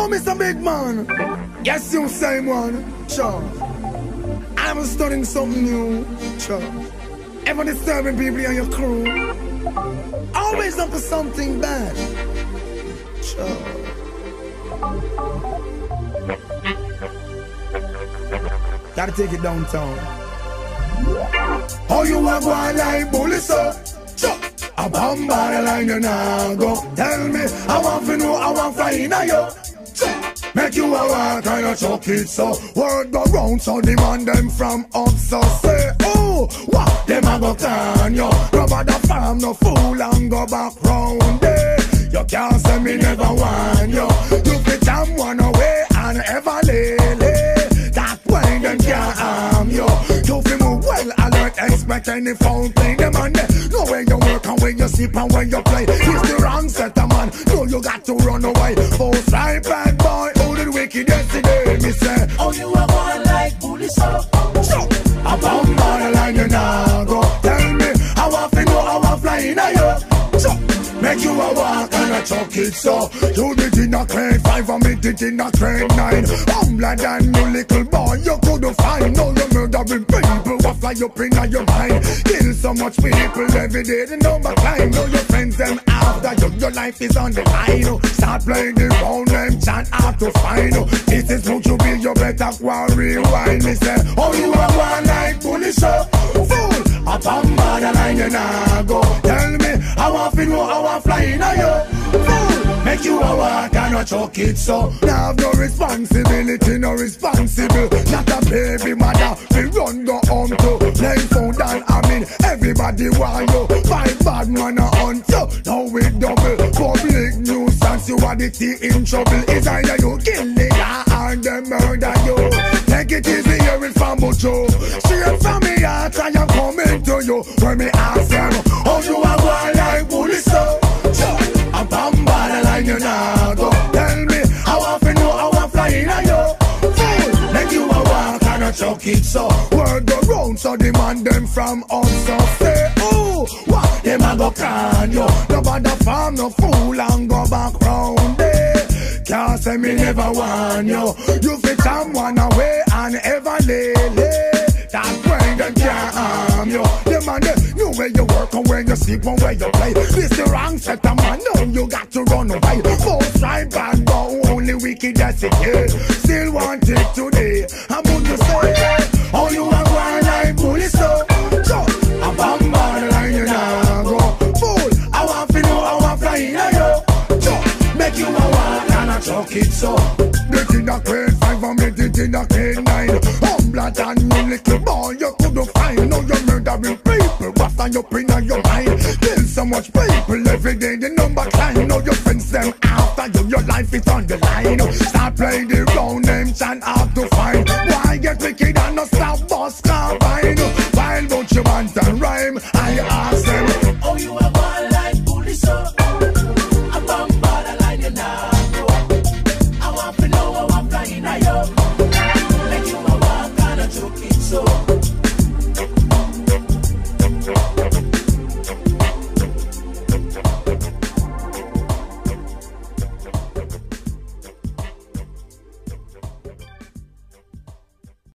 Yo, Mr. Big Man. Yes, you same one. Sure. I'm studying something new. Sure. Ever disturbing people on your crew. Always up to something bad. Sure. Gotta take it downtown. Oh, you are going like bully, sir. Sure. A bomb line you now go. Tell me, I want to know, I want to find you. Make you a walk and you chuck it so Word go round so demand them from up so say Oh, what them a go turn you Rubber the farm no fool and go back round there You can't say me never want you You fit jam one away and ever lay. That way them can't harm you You fi move well alert expect any foul play Them on there know where you work and where you sleep and where you play. It's the wrong set of man. Know you got to run away. Force right bad boy Who did wicked yesterday Me say Oh, you are one like bully so. so A bomb on the line you now go Tell me how I feel know how I fly in a you So Make you a walk and a chuck it so You did in a grade five and me did in a grade nine Humbler than you little boy you couldn't find No you murdering people what fly up in your mind? Kill so much people every day the number climb. Know your friends them after you. Your life is on the line oh. Start playing the phone them chant hard to find oh. This is what you be you better go rewind. Me say oh you are one like bully so oh. Fool a bomb on line you now go. Tell me how I feel know how I fly in oh, a you Fool Make you a walk and a chuck it so Now have no responsibility, no responsible. Not a baby mother, want you Five bad man a hunt you? Now we double Public nuisance, you are the T in trouble. It's either you kill the guy or them murder you? Take it easy, here is from Buju Straight from me heart, I am coming to you. When me ask them, how you are going like bully so? I'm the line you now go Tell me. How I feel how I fly in a you? Fool, make you a walk and a chuck it so. Word go round so demand them from us so what them a go can you Nobody farm no fool and go back round there. Can't say me never want you You fit someone away and ever lay That way them can't harm you Them and them know where you work and where you sleep and where you play. This the wrong set of man Now you got to run away. Both right bad but only wicked that's it yeah. And it so. Make it a grade five and make it in a grade nine. Humbler than you little boy you couldn't find. No you murdering people what fly up in your mind? Kill so much people every day the number climb. Know your friends them after you your life is on the line. Start playing the round names and hard to find. Why get wicked and no stop boss combine so